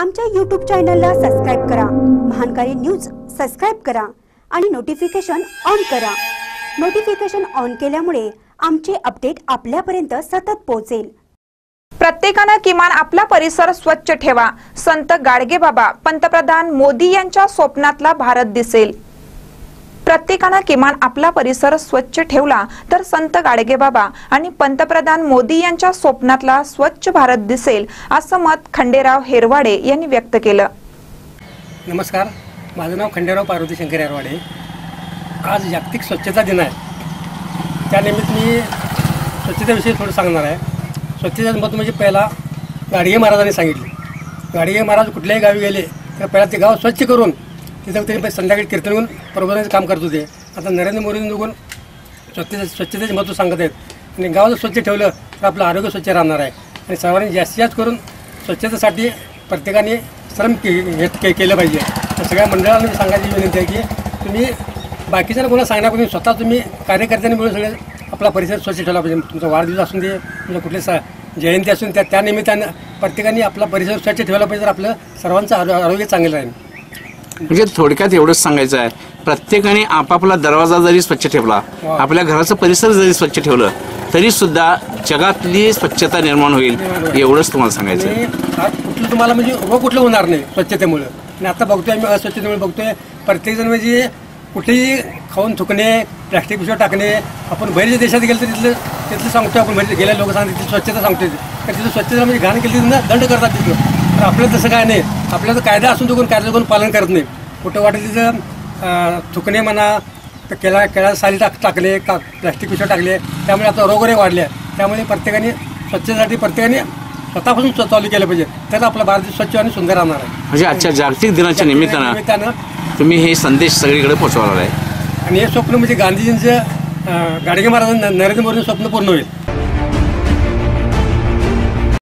आमच्या यूट्यूब चॅनलला सबस्क्राईब करा. महानकारी न्यूज सबस्क्राईब करा आणि नोटिफिकेशन ऑन करा. नोटिफिकेशन ऑन केल्यामुळे आमचे अपडेट आपल्यापर्यंत सतत पोहोचेल. प्रत्येकानं किमान आपला परिसर स्वच्छ ठेवा. संत गाडगे बाबा पंतप्रधान मोदी यांच्या स्वप्नातला भारत दिसेल. प्रत्येकानं किमान आपला परिसर स्वच्छ ठेवला तर संत गाडगे बाबा आणि पंतप्रधान मोदी यांच्या स्वप्नातला स्वच्छ भारत दिसेल असं मत खंडेराव हेरवाडे यांनी व्यक्त केलं. नमस्कार माझं नाव खंडेराव पार्वती शंकर हेरवाडे. आज जागतिक स्वच्छता दिन आहे. त्यानिमित्त मी स्वच्छतेविषयी थोडं सांगणार आहे. स्वच्छतेचं मत म्हणजे पहिला गाडगे महाराजांनी सांगितले. गाडगे महाराज कुठल्याही गावी गेले तर पहिला ते गाव स्वच्छ करून तिथं ते संध्याकाळी कीर्तन घेऊन प्रबोधनाचं काम करत होते. आता नरेंद्र मोदींनी बघून स्वच्छते स्वच्छतेचे महत्त्व सांगत आहेत. आणि गाव जर स्वच्छ ठेवलं तर आपलं आरोग्य स्वच्छ राहणार आहे. आणि सर्वांनी जास्तीत जास्त करून स्वच्छतेसाठी प्रत्येकाने श्रम के हे के केलं पाहिजे. तर सगळ्या मंडळांना सांगायची विनंती आहे की तुम्ही बाकीच्या कोणाला सांगण्यापूर्वी स्वतः तुम्ही कार्यकर्त्यांनी मिळून सगळे आपला परिसर स्वच्छ ठेवला पाहिजे. तुमचा वाढदिवस असून दे तुमचं कुठले सा जयंती असून त्या त्यानिमित्तानं प्रत्येकाने आपला परिसर स्वच्छ ठेवला पाहिजे तर आपलं सर्वांचं आरो आरोग्य चांगलं राहील. म्हणजे थोडक्यात एवढंच सांगायचं आहे. प्रत्येकाने आपापला दरवाजा जरी स्वच्छ ठेवला. आपल्या घराचं परिसर जरी स्वच्छ ठेवलं तरी सुद्धा जगातली स्वच्छता निर्माण होईल एवढंच तुम्हाला सांगायचं आहे. कुठलं तुम्हाला म्हणजे रोग कुठलं होणार नाही स्वच्छतेमुळं. आणि आता बघतोय आम्ही अस्वच्छतेमुळे बघतोय प्रत्येकजण म्हणजे कुठेही खाऊन थुकणे प्लॅस्टिक पिशव्या टाकणे आपण बाहेरच्या देशात गेलं तर तिथलं तिथलं सांगतोय आपण बाहेर गेल्या लोक सांगते तिथली स्वच्छता सांगतोय. तर तिथं स्वच्छता म्हणजे घाण केली त्यांना दंड करतात तिथं तर आपलं तसं काय नाही. आपल्याला कायदा असून कोण कायदा कोण पालन करत नाही. कुठं वाटेल तिथं थुकणे म्हणा तर केळा केळा साली टाक टाकले का प्लॅस्टिक पिशव्या टाकले त्यामुळे आता रोगरे वाढले. त्यामुळे प्रत्येकाने स्वच्छतेसाठी प्रत्येकाने स्वतःपासून स्व- चालू केलं पाहिजे. तर आपला भारत स्वच्छ आणि सुंदर राहणार आहे. म्हणजे आजच्या जागतिक दिनाच्या निमित्तानं निमित्तानं तुम्ही हे संदेश सगळीकडे पोहोचवणार आहे आणि हे स्वप्न म्हणजे गांधीजींचं गाडगे महाराजांना नरेंद्र मोदींचं स्वप्न पूर्ण होईल.